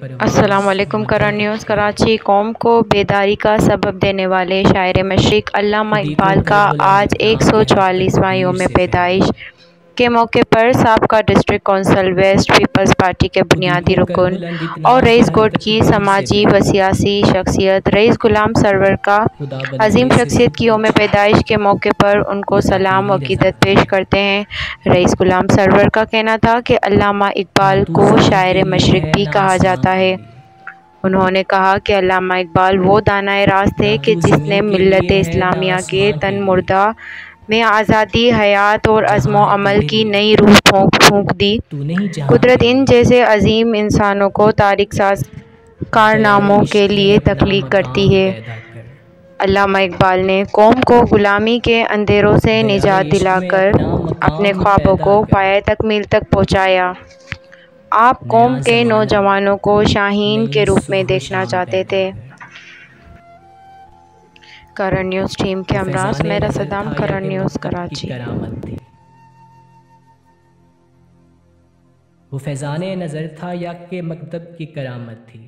السلام علیکم، کرن نیوز، کراچی قوم کو بیداری کا سبب دینے والے شاعر مشرق علامہ اقبال کا آج ایک سو چوالیسواں یوم پیدائش۔ کے موقع پر سابقہ district council west Peoples Party کے بنیادی رکن اور رئیس گوٹ کی سماجی و سیاسی شخصیت رئیس غلام سرور کا عظیم شخصیت کی یوم پیدائش کے موقع پر ان کو سلام و عقیدت پیش کرتے ہیں۔ رئیس غلام سرور کا کہنا تھا کہ علامہ اقبال کو شاعر مشرق بھی کہا جاتا ہے۔ انہوں نے کہا کہ علامہ اقبال وہ دانائے راز تھے کہ جس نے ملت اسلامیہ کے تن مردہ میں آزادی حیات اور عزم و عمل کی نئی روح پھونک دی۔ قدرت ان جیسے عظیم انسانوں کو تاریخ ساز کارناموں کے لیے تخلیق کرتی ہے۔ علامہ اقبال نے قوم کو غلامی کے اندھیروں سے نجات دلا کر اپنے خوابوں کو پایۂ تکمیل تک پہنچایا۔ آپ قوم کے نوجوانوں کو شاہین کے روپ میں دیکھنا چاہتے تھے۔ کرن نیوز ٹیم کے ہمراہ سمیرہ صدام کرن نیوز کراچی وہ فیضان نظر تھا یا کہ مکتب کی کرامت تھی